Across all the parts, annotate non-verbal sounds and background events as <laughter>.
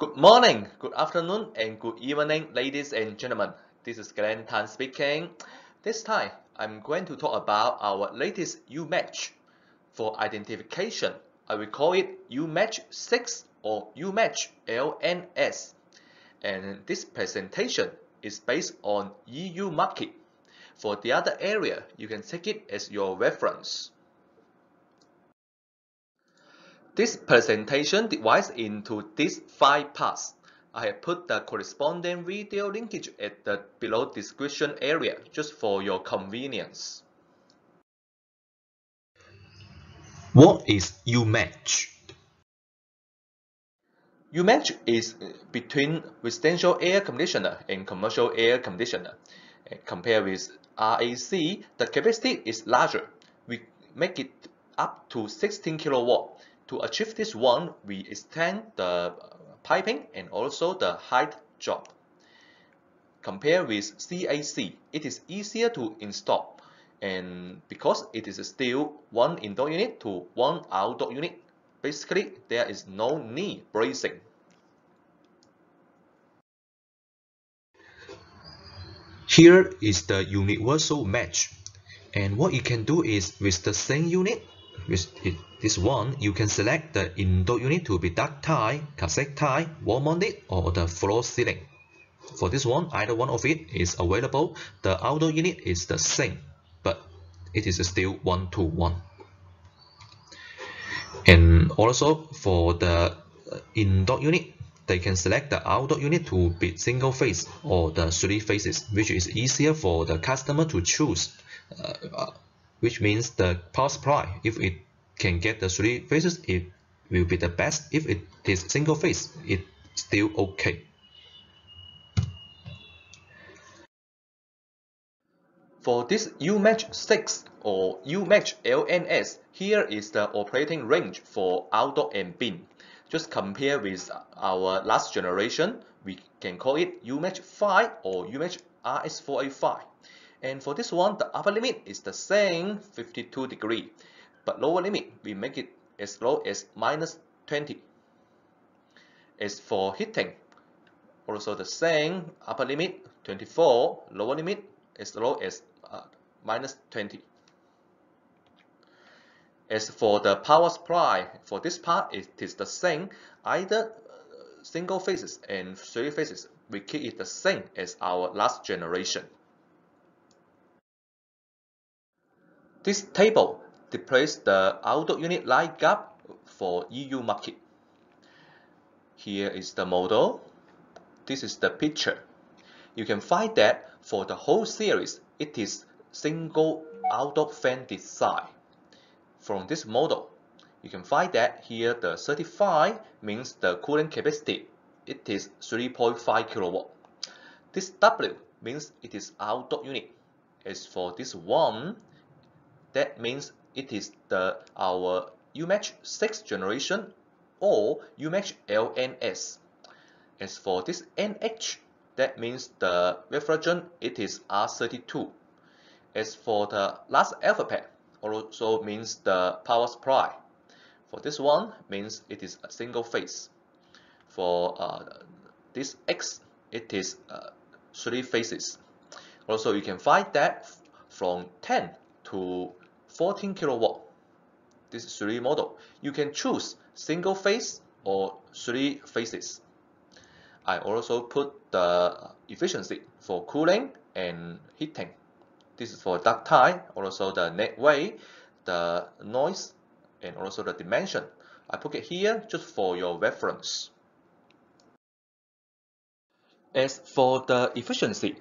Good morning, good afternoon, and good evening, ladies and gentlemen. This is Glenn Tan speaking. This time, I'm going to talk about our latest U-Match. For identification, I will call it U-Match 6 or U-Match LNS. And this presentation is based on EU market. For the other area, you can take it as your reference. This presentation divides into these five parts. I have put the corresponding video linkage at the below description area just for your convenience. What is U-Match? U-Match is between residential air conditioner and commercial air conditioner. Compared with RAC, the capacity is larger. We make it up to 16 kilowatt to achieve this one, we extend the uh, piping and also the height drop. Compared with CAC, it is easier to install and because it is still one indoor unit to one outdoor unit, basically there is no need brazing. Here is the universal match and what you can do is with the same unit with it, this one, you can select the indoor unit to be duct tie, cassette tie, wall mounted, or the floor ceiling. For this one, either one of it is available. The outdoor unit is the same, but it is still one to one. And also for the uh, indoor unit, they can select the outdoor unit to be single phase or the three phases, which is easier for the customer to choose. Uh, uh which means the power supply, if it can get the three phases, it will be the best. If it is single phase, it's still okay. For this U-Match 6 or U-Match LNS, here is the operating range for outdoor ambient. Just compare with our last generation, we can call it U-Match 5 or U-Match RS485. And for this one, the upper limit is the same 52 degree, but lower limit, we make it as low as minus 20. As for heating, also the same upper limit 24, lower limit as low as uh, minus 20. As for the power supply, for this part it is the same, either uh, single phases and three phases, we keep it the same as our last generation. This table displays the outdoor unit line gap for EU market. Here is the model. This is the picture. You can find that for the whole series, it is single outdoor fan design. From this model, you can find that here the 35 means the cooling capacity. It is 3.5 kilowatt. This W means it is outdoor unit. As for this one, that means it is the our UMatch 6th generation or UMatch LNS. As for this NH, that means the refrigerant it is R32. As for the last alphabet, also means the power supply. For this one, means it is a single phase. For uh, this X, it is uh, three phases. Also, you can find that from 10 to 14 kilowatt. This is three model. You can choose single phase or three phases. I also put the efficiency for cooling and heating. This is for duct tie, also the net weight, the noise, and also the dimension. I put it here just for your reference. As for the efficiency,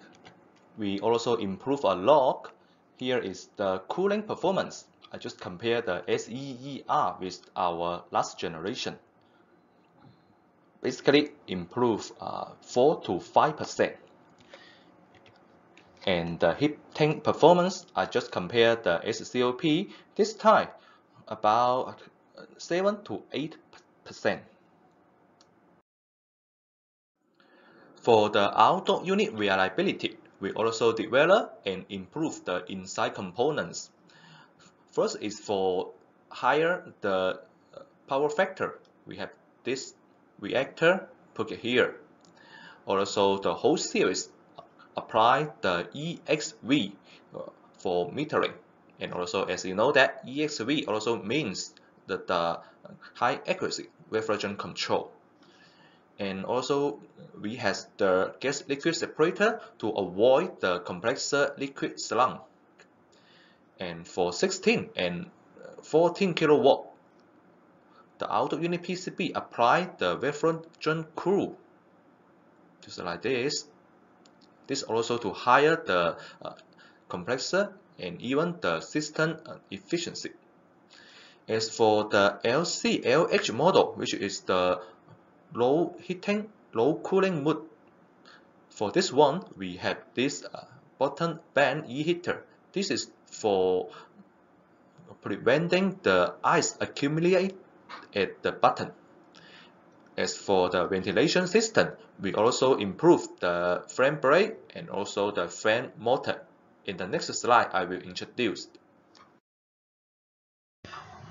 we also improve a lot here is the cooling performance. I just compare the SEER with our last generation. Basically improve uh, 4 to 5%. And the heat heating performance, I just compare the SCOP, this time about 7 to 8%. For the outdoor unit reliability, we also develop and improve the inside components. First is for higher the uh, power factor. We have this reactor put here. Also, the whole series apply the EXV uh, for metering. And also, as you know that EXV also means that the high accuracy refrigerant control. And also, we have the gas liquid separator to avoid the compressor liquid slump. And for 16 and 14 kilowatt, the outer unit PCB apply the refrigerant cool, just like this. This also to higher the uh, compressor and even the system uh, efficiency. As for the LC LH model, which is the low heating, low cooling mode, for this one, we have this uh, button band e-heater. This is for preventing the ice accumulate at the button. As for the ventilation system, we also improved the fan blade and also the fan motor. In the next slide, I will introduce.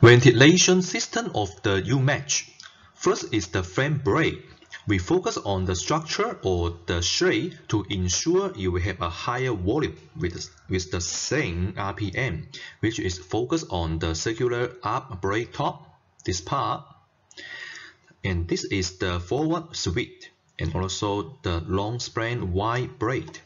Ventilation system of the U-Match. First is the frame blade. We focus on the structure or the shape to ensure you will have a higher volume with, with the same RPM, which is focused on the circular up blade top, this part. And this is the forward sweep and also the long span wide blade.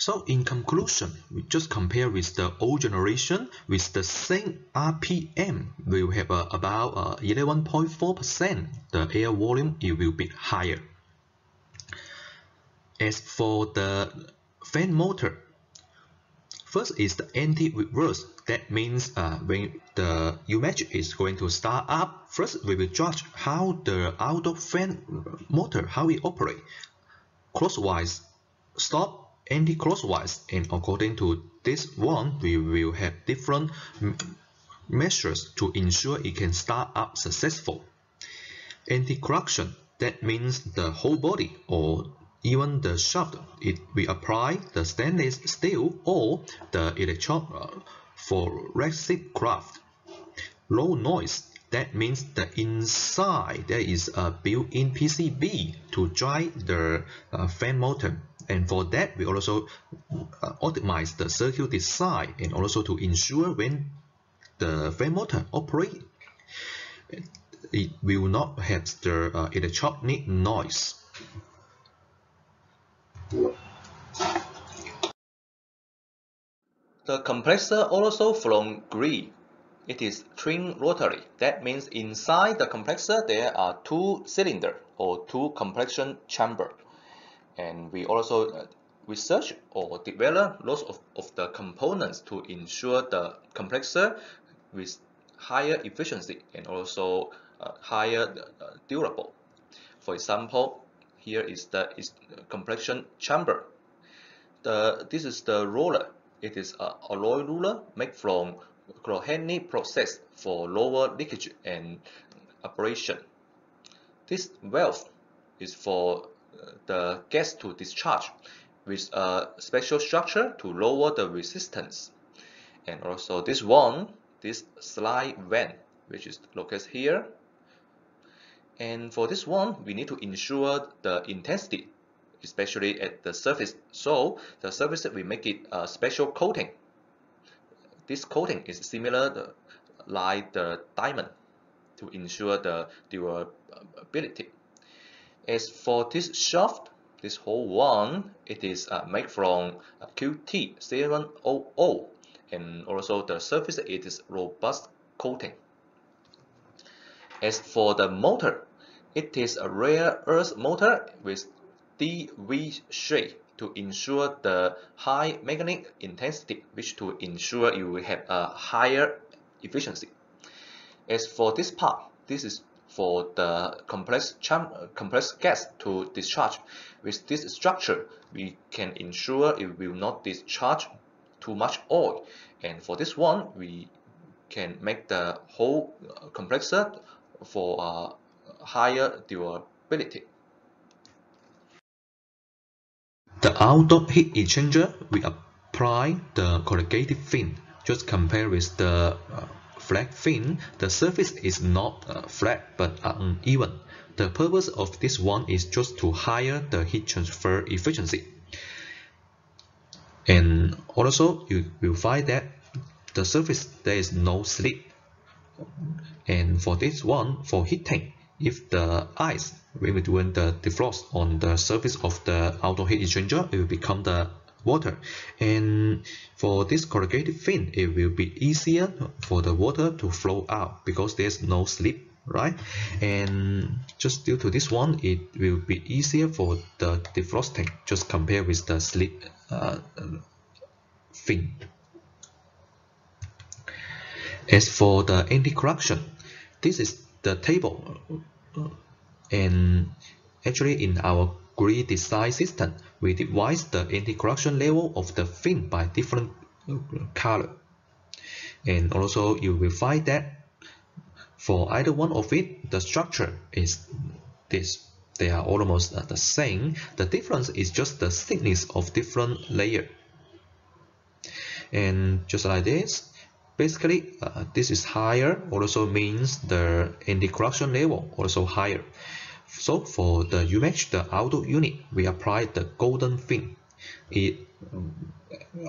So in conclusion, we just compare with the old generation with the same RPM, we will have uh, about 11.4%. Uh, the air volume it will be higher. As for the fan motor, first is the anti-reverse. That means uh, when the U-Match is going to start up, first we will judge how the outdoor fan motor, how it operate. Clockwise, stop anti-clockwise and according to this one we will have different measures to ensure it can start up successful. Anti-corruption that means the whole body or even the shaft it we apply the stainless steel or the electrode uh, for resist craft. Low noise that means the inside there is a built-in PCB to drive the uh, fan motor and for that, we also uh, optimize the circuit design and also to ensure when the fan motor operate, it will not have the uh, electronic noise. The compressor also from Gree. It is twin rotary. That means inside the compressor there are two cylinder or two compression chamber and we also uh, research or develop lots of, of the components to ensure the compressor with higher efficiency and also uh, higher uh, durable. For example, here is the is compression chamber. The, this is the roller. It is a alloy roller made from chlorogenic process for lower leakage and abrasion. This valve is for the gas to discharge with a special structure to lower the resistance. And also this one, this slide vent, which is located here. And for this one, we need to ensure the intensity, especially at the surface. So the surface, we make it a special coating. This coating is similar like the diamond to ensure the durability. As for this shaft, this whole one, it is uh, made from QT700 and also the surface it is robust coating. As for the motor, it is a rare earth motor with DV shape to ensure the high magnetic intensity, which to ensure you will have a higher efficiency. As for this part, this is for the compressed, compressed gas to discharge. With this structure, we can ensure it will not discharge too much oil. And for this one, we can make the whole uh, compressor for uh, higher durability. The outdoor heat exchanger, we apply the corrugated fin. Just compare with the uh, flat fin, the surface is not uh, flat but uneven. The purpose of this one is just to higher the heat transfer efficiency. And also you will find that the surface there is no slip. And for this one, for heating, if the ice when we doing the defrost on the surface of the outdoor heat exchanger, it will become the water. And for this corrugated fin, it will be easier for the water to flow out because there's no slip, right? And just due to this one, it will be easier for the defrosting just compare with the slip uh, fin. As for the anti-corrosion, this is the table and actually in our Gree design system, we divide the anti-corrosion level of the fin by different color. And also you will find that for either one of it, the structure is this. They are almost the same. The difference is just the thickness of different layer. And just like this, basically uh, this is higher also means the anti-corrosion level also higher. So for the U-Match, the outdoor unit, we applied the golden fin. It mm,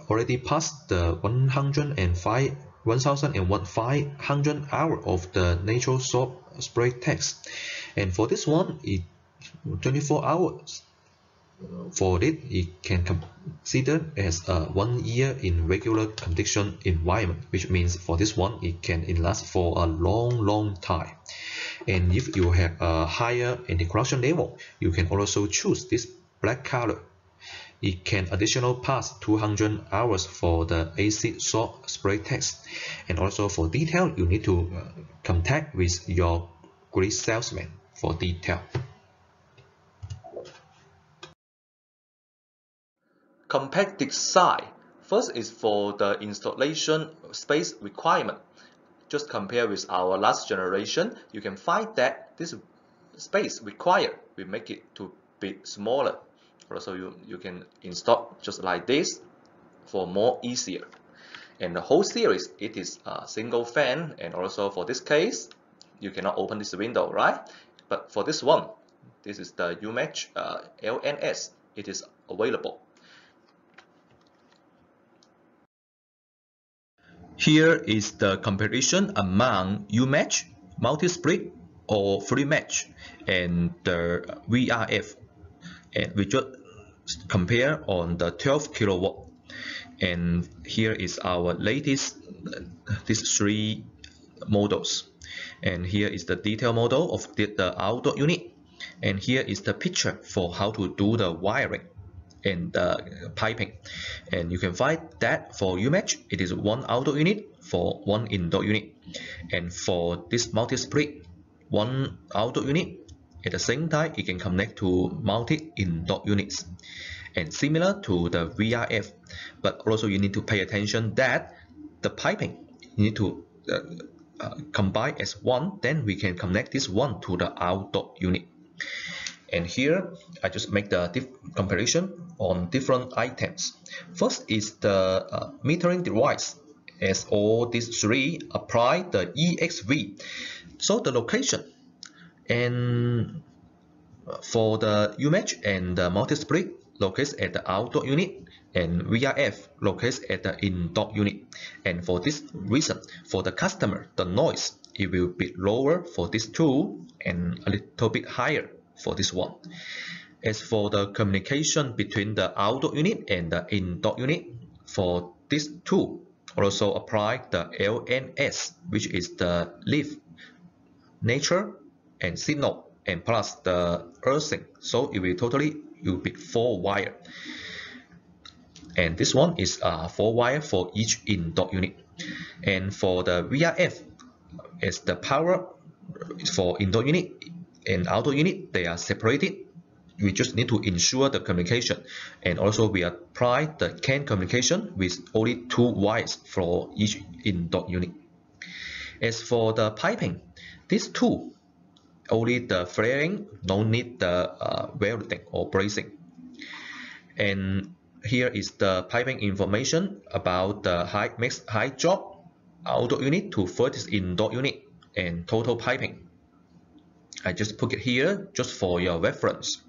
already passed the 105 1500 hour of the natural salt spray test. And for this one, it 24 hours. Uh, for it, it can consider as a one year in regular condition environment, which means for this one, it can last for a long, long time. And if you have a higher anti-corrosion level, you can also choose this black color. It can additional pass 200 hours for the acid salt spray test. And also for detail, you need to uh, contact with your Gree salesman for detail. Compact design. First is for the installation space requirement just compare with our last generation, you can find that this space required, we make it to be smaller. So you, you can install just like this for more easier. And the whole series, it is a single fan, and also for this case, you cannot open this window, right? But for this one, this is the U-Match uh, LNS, it is available. Here is the comparison among U-Match, multi-split or free match. And uh, the VRF and we just compare on the 12 kilowatt. And here is our latest these three models. And here is the detail model of the, the outdoor unit. And here is the picture for how to do the wiring and the piping. And you can find that for U-Match it is one outdoor unit for one indoor unit. And for this multi-split one outdoor unit at the same time it can connect to multi indoor units. And similar to the VRF but also you need to pay attention that the piping you need to uh, uh, combine as one then we can connect this one to the outdoor unit and here I just make the comparison on different items. First is the uh, metering device. As all these three apply the EXV. So the location and for the U-Match and the multi-split locates at the outdoor unit and VRF locates at the indoor unit. And for this reason, for the customer, the noise, it will be lower for this two and a little bit higher for this one. As for the communication between the outdoor unit and the indoor unit, for this two, also apply the LNS, which is the live, nature, and signal, and plus the earthing. So it will totally will be four wire. And this one is uh, four wire for each indoor unit. And for the VRF, it's the power for indoor unit and outdoor unit, they are separated. We just need to ensure the communication. And also we apply the CAN communication with only two wires for each indoor unit. As for the piping, these two, only the flaring, no need the uh, welding or brazing. And here is the piping information about the high mix high drop outdoor unit to vertex indoor unit and total piping. I just put it here just for your reference.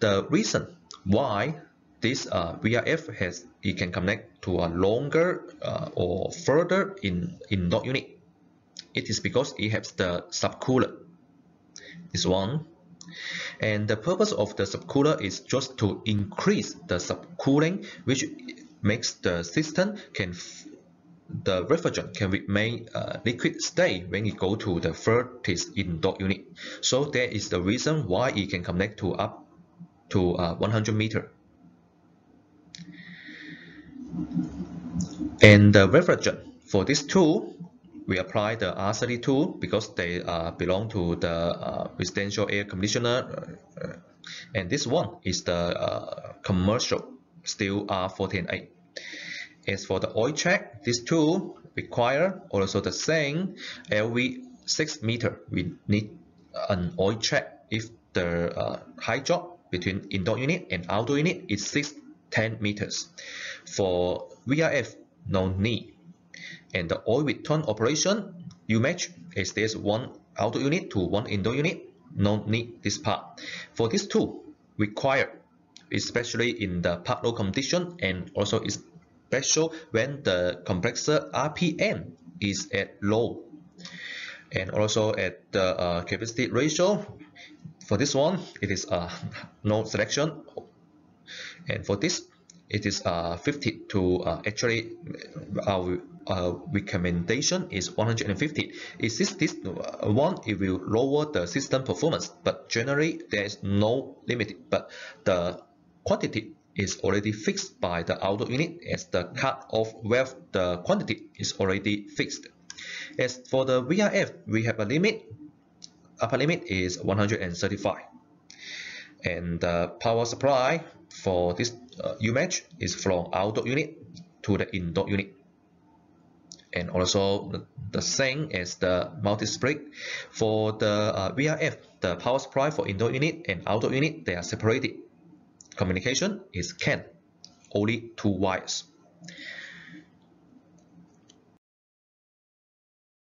The reason why this uh, VRF has it can connect to a longer uh, or further in indoor unit. It is because it has the subcooler. This one. And the purpose of the subcooler is just to increase the subcooling, which makes the system can the refrigerant can remain uh, liquid state when it go to the vertex indoor unit. So that is the reason why it can connect to up to uh, 100 meter. And the refrigerant for this tool, we apply the R32 because they uh, belong to the uh, residential air conditioner. Uh, and this one is the uh, commercial steel R148. As for the oil check, this tool require also the same every 6 meter we need an oil check if the uh, height drop between indoor unit and outdoor unit is 6 10 meters. For VRF, no need. And the oil return operation, U-Match is this one outdoor unit to one indoor unit, no need this part. For this tool, required, especially in the part load condition and also is special when the compressor RPM is at low. And also at the uh, capacity ratio for this one it is uh, <laughs> no selection. And for this it is uh, 50 to uh, actually our uh, recommendation is 150 is this this uh, one it will lower the system performance but generally there is no limit. But the quantity is already fixed by the outdoor unit as the cut off where the quantity is already fixed. As for the VRF, we have a limit. Upper limit is 135. And the power supply for this uh, UMatch is from outdoor unit to the indoor unit. And also the, the same as the multi-split. For the uh, VRF, the power supply for indoor unit and outdoor unit, they are separated communication is CAN, only two wires.